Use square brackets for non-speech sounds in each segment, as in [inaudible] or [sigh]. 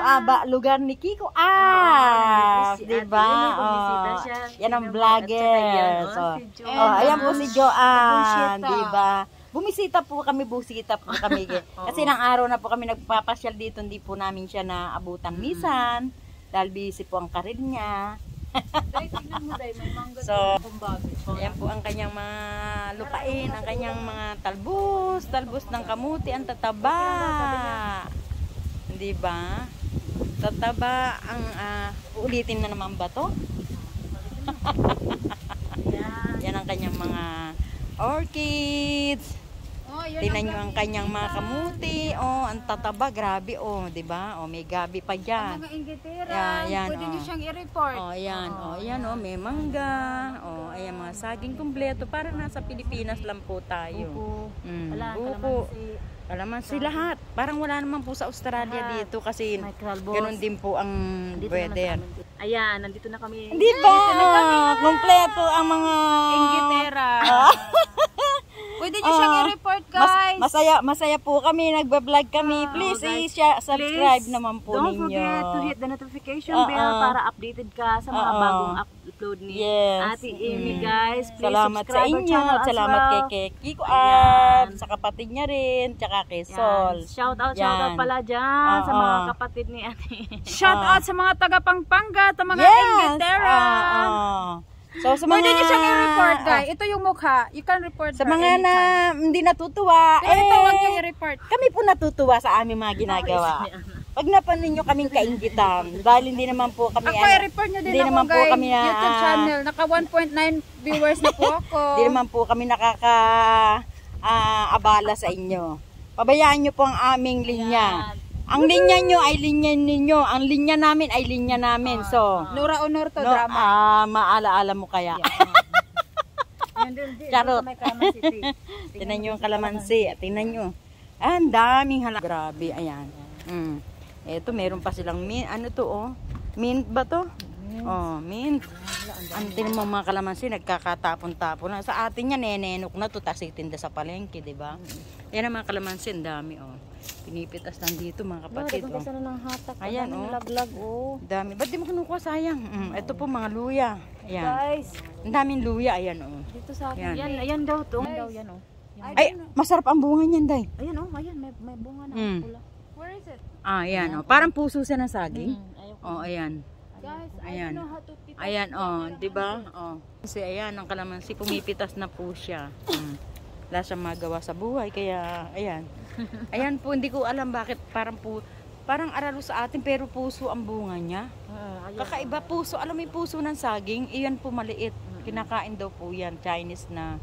ah, ba, lugar ni Kiko. Ah, di ba? Oh, yan ang vlogger. So, oh, ayan po si Joanne, di ba? Bumisita po kami, busita po kami. [laughs] Kasi nang araw na po kami nagpapasyal dito, hindi po namin siya naabutan misan. Dahil busy po ang karir niya. [laughs] So. Ayan po ang kanyang mga lupain, ang kanyang mga talbos, talbos ng kamuti, ang tataba. Hindi ba? Tataba ang ah, ulitin na naman ba to? [laughs] Yan ang kanyang mga orchids. Oh, Tingnan nyo ang kanyang mga kamuti. Oh, ang tataba, grabe oh, 'di ba? Oh, may gabi pa ang diyan. mga ingitera. Yan, yan, Pwede oh. nyo siyang i-report. Oh, ayan. Oh, ayan oh, may mangga. Oh, ayan mga saging kumpleto. Para nasa Pilipinas lang po tayo. Buko. Mm, Wala, buko. kalamansi. Kalamansi lahat. Parang wala naman po sa Australia Lahat. dito kasi ganun din po ang sa weather. Ayan, nandito na kami. Di ba? Kompleto ang mga masaya masaya po kami, nagba-vlog kami. Please, guys, i-share, subscribe Please, naman po don't ninyo. forget to hit the notification Oo. bell para updated ka sa mga Oo. bagong upload ni Yes. Ate Amy, Mm. guys. Please Salamat sa inyo. salamat well. kay Kiko. Ab, sa kapatid niya rin, tsaka kay Yan. Sol. Shout out, shout out Yan. pala dyan sa Oo. mga kapatid ni Ate. Shout out sa mga taga Pampanga, sa mga Yes! ingitera. Ah, ah. So, sa mga... Pwede nyo siyang i-report, ah, guys. Ito yung mukha. You can report Sa mga na hindi natutuwa, Pero ito, eh, huwag nyo i-report. kami po natutuwa sa aming mga ginagawa. Pag napanin nyo kaming kaingitan, dahil hindi naman po kami, Ako, ano, i-report nyo din hindi ako, naman po guys. kami YouTube ah, channel. Naka 1.9 viewers na po [laughs] ako. Hindi naman po kami nakaka ah, abala sa inyo. Pabayaan nyo po ang aming linya. Ang linya nyo ay linya ninyo. Ang linya namin ay linya namin. So, Nura Honor to no, drama. ah, maalaala mo kaya. Din, [laughs] Charot. [laughs] Tingnan nyo yung kalamansi. Tingnan nyo. Ah, ang daming hala. Grabe, ayan. Mm. Ito, meron pa silang mint. Ano to, oh? Mint ba to? Oh, mint. Ang tingnan mo mga kalamansi, nagkakatapon-tapon na. Sa atin yan, nenenok na to, tas itinda sa palengke, di ba? Yan ang mga kalamansi, ang dami, oh. Pinipitas lang dito, mga No, kapatid, dagang oh. na ng hatak. Ayan, oh. Laglag, oh. Dami. Ba't di mo kinukuha, sayang? Mm, ito po, mga luya. Ayan. Guys, Ang daming luya, ayan, oh. dito sa akin. Yan, ayan daw to. Ayan daw yan, oh. Yan. Ay, masarap ang bunga niyan, day. Ayan, oh. Ayan, may, may bunga na. Mm. Pula. Where is it? Ah, ayan, oh. Parang puso siya ng saging. Mm, ko. Oh, ayan. Guys, I Ayan. don't know how to pick Ayan, oh, 'di ba? Oh. Kasi ayan, ang kalamansi pumipitas na po siya. Mm. Wala siyang magawa sa buhay kaya ayan. Ayan po, hindi ko alam bakit parang po parang aralo sa atin pero puso ang bunga niya. Oo, ayan. Kakaiba puso, alam mo yung puso ng saging, iyan po maliit. Kinakain daw po yan, Chinese na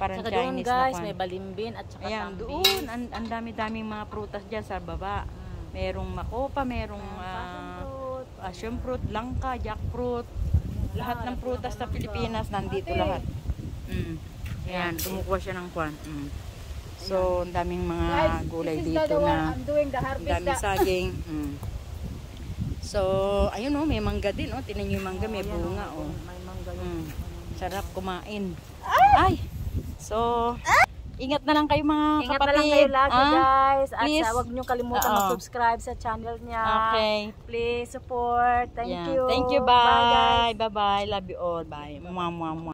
parang Saka doon Chinese guys, na may pan. balimbin at saka Ayan, tambin. doon, ang, ang dami-daming mga prutas diyan sa baba. Mm. Merong makopa, merong ah, fruit. passion fruit, langka, jackfruit, lahat ng prutas sa Pilipinas nandito lahat. Mm. Ayan, kumukuha siya ng kwan. Mm. So, ang daming mga gulay dito na ang daming saging. [laughs] Mm. So, ayun oh, may mangga din oh. Tinan yung mangga, may Ayan, bunga oh. May mangga yun. Mm. Sarap kumain. Ay! So, ingat na lang kayo mga Ingat kapatid. na lang kayo lagi ah. guys. At Please. uh, huwag niyo kalimutan Oo. mag-subscribe sa channel niya. Okay. Please support. Thank Yan. you. Thank you. Bye. Bye-bye. Love you all. Bye. Mwah, mwah, mwah.